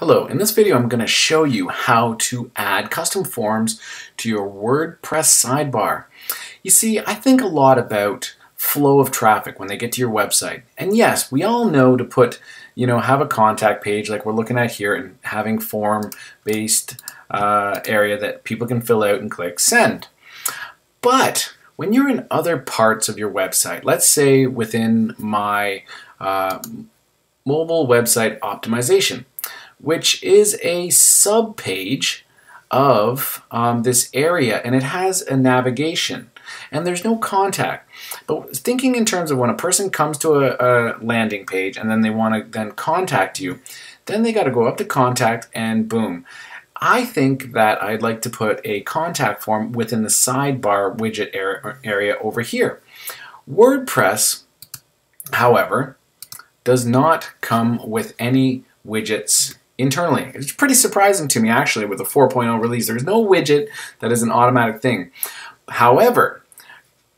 Hello, in this video I'm going to show you how to add custom forms to your WordPress sidebar. You see, I think a lot about flow of traffic when they get to your website. And yes, we all know to put, you know, have a contact page like we're looking at here and having form-based uh, area that people can fill out and click send. But when you're in other parts of your website, let's say within my uh, mobile website optimization, which is a sub-page of um, this area and it has a navigation and there's no contact. But thinking in terms of when a person comes to a, a landing page and then they want to then contact you, then they got to go up to contact and boom. I think that I'd like to put a contact form within the sidebar widget area over here. WordPress, however, does not come with any widgets internally. It's pretty surprising to me actually with a 4.0 release. There's no widget that is an automatic thing. However,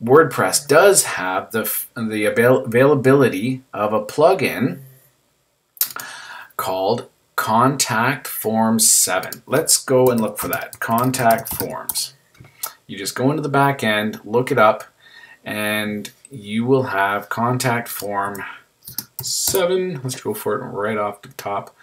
WordPress does have the, the avail availability of a plugin called Contact Forms 7. Let's go and look for that. Contact Forms. You just go into the back end, look it up, and you will have Contact Form 7. Let's go for it right off the top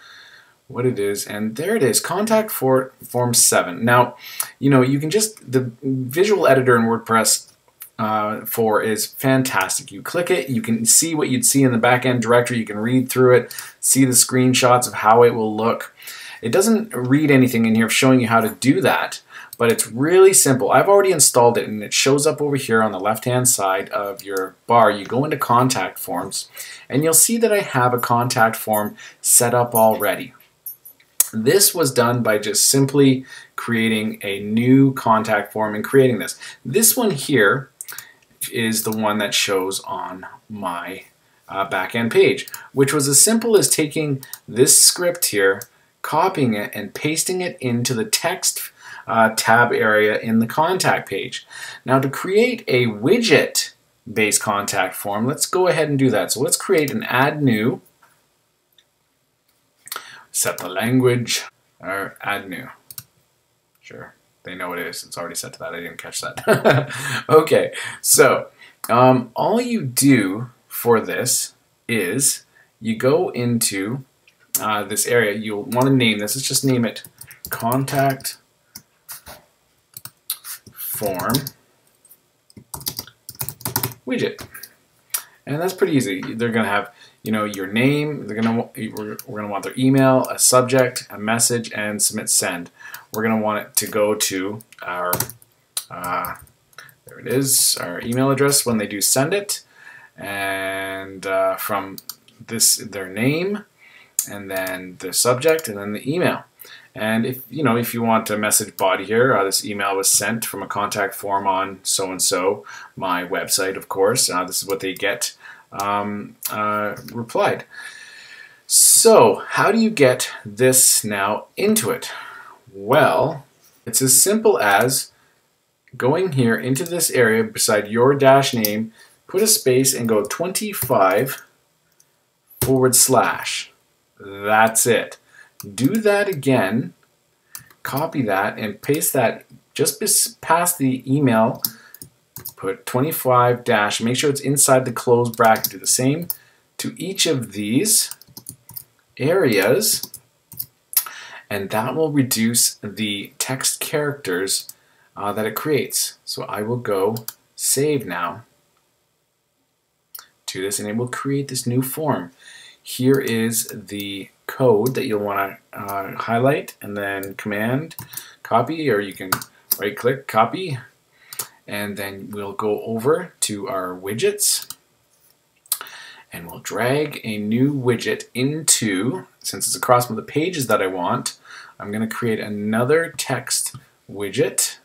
what it is, and there it is, contact for form 7. Now, you know, you can just, the visual editor in WordPress uh, 4 is fantastic. You click it, you can see what you'd see in the backend directory, you can read through it, see the screenshots of how it will look. It doesn't read anything in here showing you how to do that, but it's really simple. I've already installed it and it shows up over here on the left hand side of your bar. You go into contact forms and you'll see that I have a contact form set up already. This was done by just simply creating a new contact form and creating this. This one here is the one that shows on my uh, backend page, which was as simple as taking this script here, copying it, and pasting it into the text uh, tab area in the contact page. Now to create a widget based contact form, let's go ahead and do that. So let's create an add new set the language, or add new. Sure, they know it is. It's already set to that. I didn't catch that. okay, so um, all you do for this is you go into uh, this area. You'll want to name this. Let's just name it contact form widget. And that's pretty easy. They're going to have you know, your name, they're gonna we're, we're gonna want their email, a subject, a message, and submit send. We're gonna want it to go to our uh, there it is, our email address when they do send it, and uh, from this their name, and then the subject, and then the email. And if you know if you want a message body here, uh, this email was sent from a contact form on so and so, my website, of course. Uh, this is what they get um, uh, replied. So, how do you get this now into it? Well, it's as simple as going here into this area beside your dash name, put a space and go 25 forward slash. That's it. Do that again, copy that, and paste that just past the email put 25 dash, make sure it's inside the closed bracket. Do the same to each of these areas, and that will reduce the text characters uh, that it creates. So I will go save now to this, and it will create this new form. Here is the code that you'll want to uh, highlight, and then command copy, or you can right click copy and then we'll go over to our widgets and we'll drag a new widget into, since it's across from the pages that I want, I'm going to create another text widget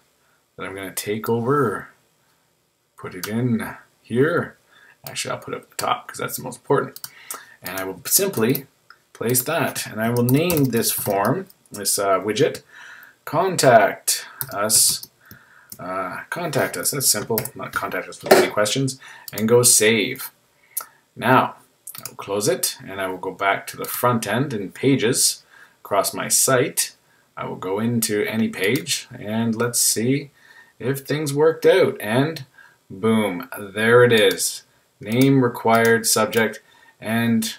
that I'm going to take over, put it in here. Actually, I'll put it up top because that's the most important. And I will simply place that. And I will name this form, this uh, widget, contact us uh, contact us. That's simple. Not contact us with any questions. And go save. Now, I will close it and I will go back to the front end in pages across my site. I will go into any page and let's see if things worked out. And boom, there it is. Name required subject and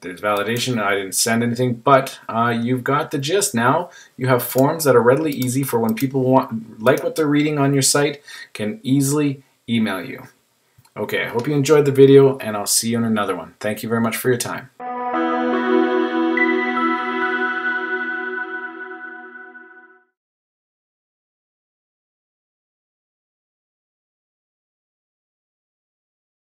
there's validation. I didn't send anything, but uh, you've got the gist now. You have forms that are readily easy for when people want like what they're reading on your site can easily email you. Okay, I hope you enjoyed the video and I'll see you in another one. Thank you very much for your time.